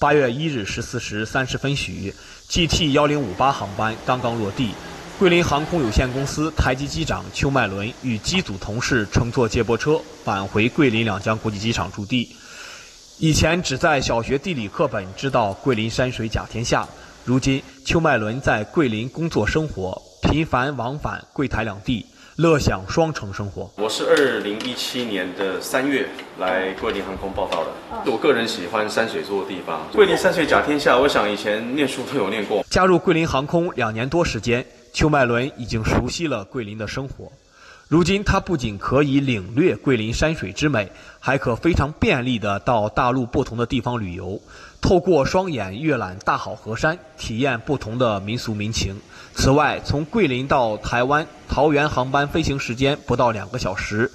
八月一日十四时三十分许，GT 幺零五八航班刚刚落地，桂林航空有限公司台机机长邱迈伦与机组同事乘坐接驳车返回桂林两江国际机场驻地。以前只在小学地理课本知道桂林山水甲天下，如今邱迈伦在桂林工作生活，频繁往返桂台两地。乐享双城生活。我是二零一七年的三月来桂林航空报道的。我个人喜欢山水做的地方，桂林山水甲天下。我想以前念书都有念过。加入桂林航空两年多时间，邱麦伦已经熟悉了桂林的生活。如今，他不仅可以领略桂林山水之美，还可非常便利地到大陆不同的地方旅游，透过双眼阅览大好河山，体验不同的民俗民情。此外，从桂林到台湾桃园航班飞行时间不到两个小时，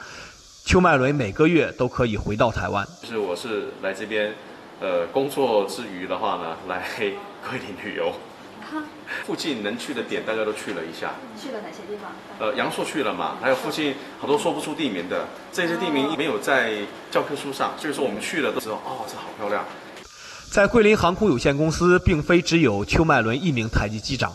邱麦伦每个月都可以回到台湾。就是我是来这边，呃，工作之余的话呢，来桂林旅游。附近能去的点，大家都去了一下。去了哪些地方？呃，阳朔去了嘛，还有附近好多说不出地名的，这些地名没有在教科书上，所以说我们去了都知道，哦，这好漂亮。在桂林航空有限公司，并非只有邱迈伦一名台籍机长。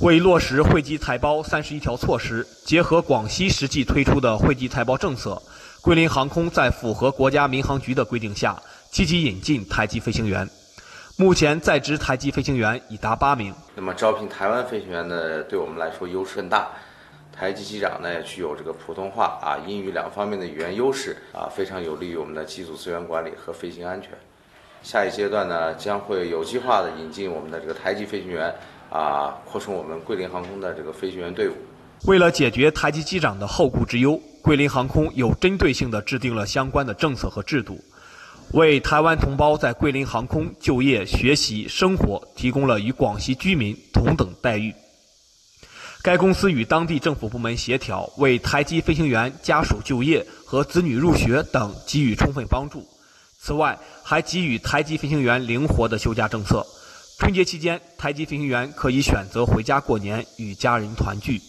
为落实惠籍台胞三十一条措施，结合广西实际推出的惠籍台胞政策，桂林航空在符合国家民航局的规定下，积极引进台籍飞行员。目前在职台籍飞行员已达八名。那么招聘台湾飞行员呢，对我们来说优势很大。台籍机长呢也，具有这个普通话啊、英语两方面的语言优势啊，非常有利于我们的机组资源管理和飞行安全。下一阶段呢，将会有计划的引进我们的这个台籍飞行员啊，扩充我们桂林航空的这个飞行员队伍。为了解决台籍机长的后顾之忧，桂林航空有针对性地制定了相关的政策和制度。为台湾同胞在桂林航空就业、学习、生活提供了与广西居民同等待遇。该公司与当地政府部门协调，为台籍飞行员家属就业和子女入学等给予充分帮助。此外，还给予台籍飞行员灵活的休假政策。春节期间，台籍飞行员可以选择回家过年，与家人团聚。